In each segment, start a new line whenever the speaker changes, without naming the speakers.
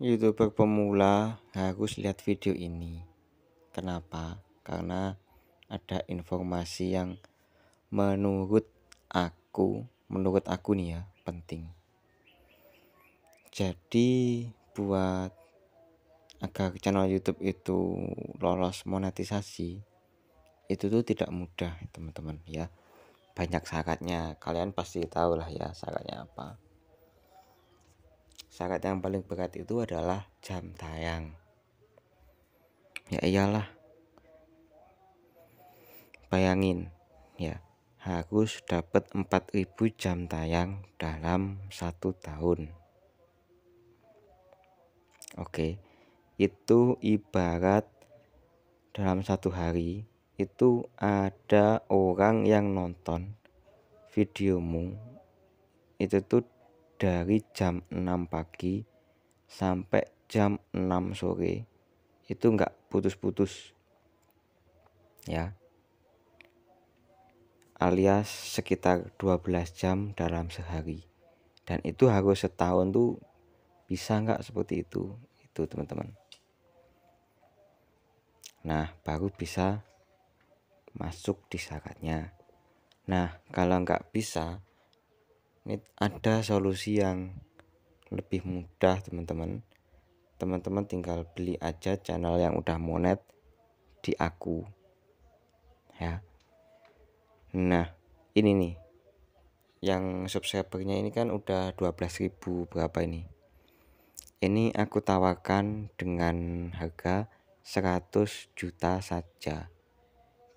youtuber pemula harus lihat video ini. Kenapa? Karena ada informasi yang menurut aku menurut aku nih ya penting. Jadi buat agar channel YouTube itu lolos monetisasi itu tuh tidak mudah teman-teman ya. Banyak syaratnya. Kalian pasti tahu lah ya syaratnya apa syarat yang paling berat itu adalah jam tayang. Ya iyalah. Bayangin ya harus dapat 4000 jam tayang dalam satu tahun. Oke itu ibarat dalam satu hari itu ada orang yang nonton videomu. Itu tuh dari jam 6 pagi sampai jam 6 sore. Itu enggak putus-putus ya. Alias sekitar 12 jam dalam sehari. Dan itu harus setahun tuh bisa enggak seperti itu? Itu teman-teman. Nah, baru bisa masuk di syaratnya. Nah, kalau nggak bisa, ini ada solusi yang lebih mudah, teman-teman. Teman-teman tinggal beli aja channel yang udah monet di aku. Ya. Nah, ini nih. Yang subscribernya ini kan udah 12.000 berapa ini? Ini aku tawarkan dengan harga 100 juta saja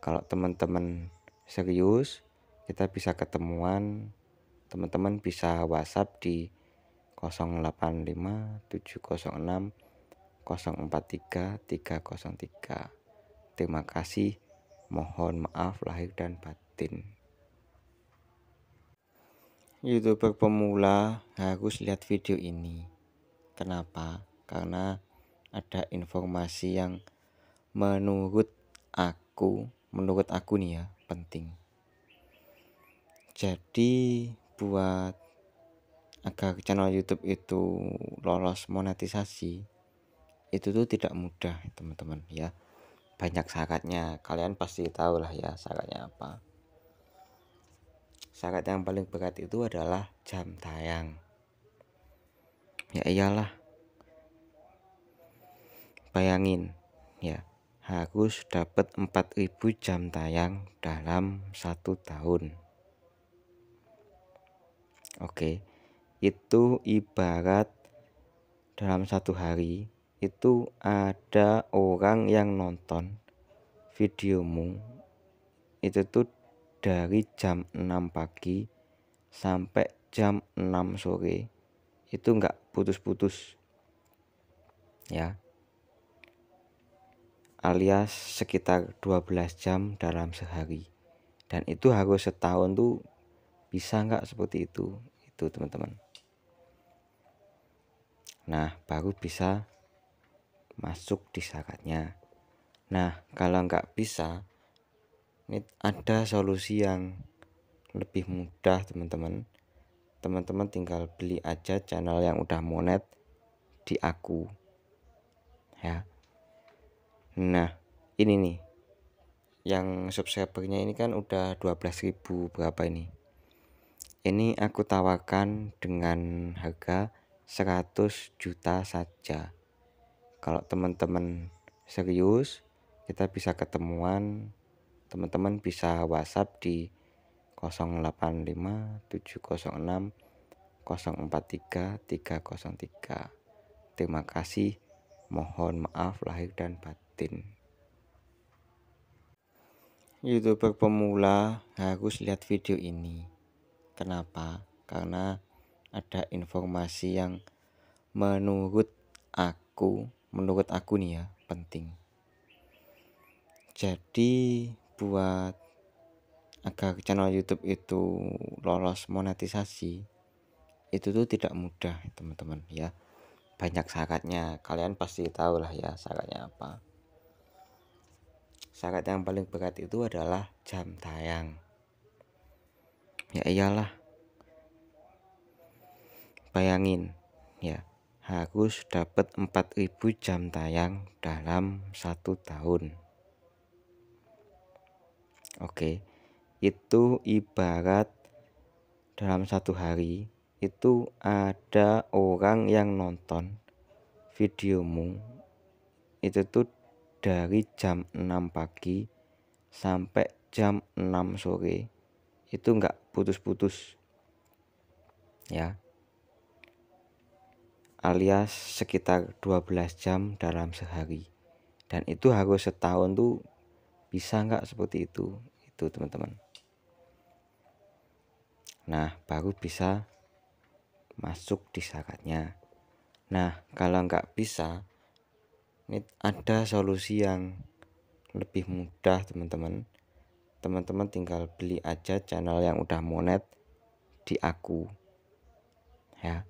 kalau teman-teman serius kita bisa ketemuan teman-teman bisa WhatsApp di 085 706 043 303 terima kasih mohon maaf lahir dan batin. Youtuber pemula harus lihat video ini. Kenapa? Karena ada informasi yang menurut aku menurut aku nih ya penting. Jadi buat agar channel YouTube itu lolos monetisasi itu tuh tidak mudah teman-teman ya. Banyak syaratnya. Kalian pasti tahu lah ya syaratnya apa. Syarat yang paling berat itu adalah jam tayang. Ya iyalah. Bayangin ya harus dapat 4000 jam tayang dalam satu tahun oke. Itu ibarat dalam satu hari itu ada orang yang nonton videomu. Itu tuh dari jam 6 pagi sampai jam 6 sore. Itu enggak putus-putus. Ya. Alias sekitar 12 jam dalam sehari. Dan itu harus setahun tuh bisa nggak seperti itu? Itu teman-teman. Nah baru bisa masuk di syaratnya. Nah kalau nggak bisa ini ada solusi yang lebih mudah teman-teman. Teman-teman tinggal beli aja channel yang udah monet di aku. Ya. Nah, ini nih. Yang subscribernya ini kan udah 12.000 berapa ini? Ini aku tawarkan dengan harga 100 juta saja. Kalau teman-teman serius, kita bisa ketemuan. Teman-teman bisa WhatsApp di 085 706 043 303. Terima kasih. Mohon maaf lahir dan batin. Youtuber pemula harus lihat video ini. Kenapa? Karena ada informasi yang menurut aku, menurut aku nih ya, penting. Jadi buat agar channel YouTube itu lolos monetisasi itu tuh tidak mudah teman-teman ya banyak syaratnya kalian pasti tahu lah ya syaratnya apa syarat yang paling berat itu adalah jam tayang ya iyalah. Bayangin ya harus dapat 4000 jam tayang dalam satu tahun. Oke itu ibarat dalam satu hari itu ada orang yang nonton videomu. Itu tuh dari jam 6 pagi sampai jam 6 sore. Itu enggak putus-putus. Ya. Alias sekitar 12 jam dalam sehari. Dan itu harus setahun tuh bisa nggak seperti itu? Itu teman-teman. Nah baru bisa masuk di syaratnya. Nah kalau nggak bisa ini ada solusi yang lebih mudah teman-teman teman-teman tinggal beli aja channel yang udah monet di aku ya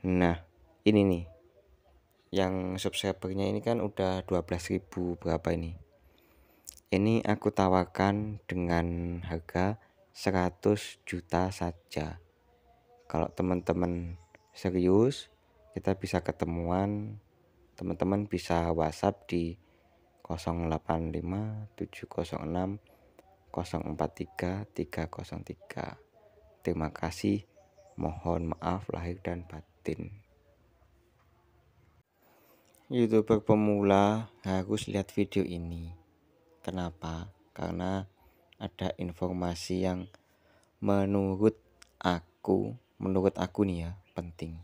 Nah, ini nih. Yang subscribernya ini kan udah 12.000 berapa ini? Ini aku tawarkan dengan harga 100 juta saja. Kalau teman-teman serius, kita bisa ketemuan. Teman-teman bisa WhatsApp di 085 706 043 303. Terima kasih. Mohon maaf lahir dan batin. Youtuber pemula harus lihat video ini. Kenapa? Karena ada informasi yang menurut aku, menurut aku nih ya, penting.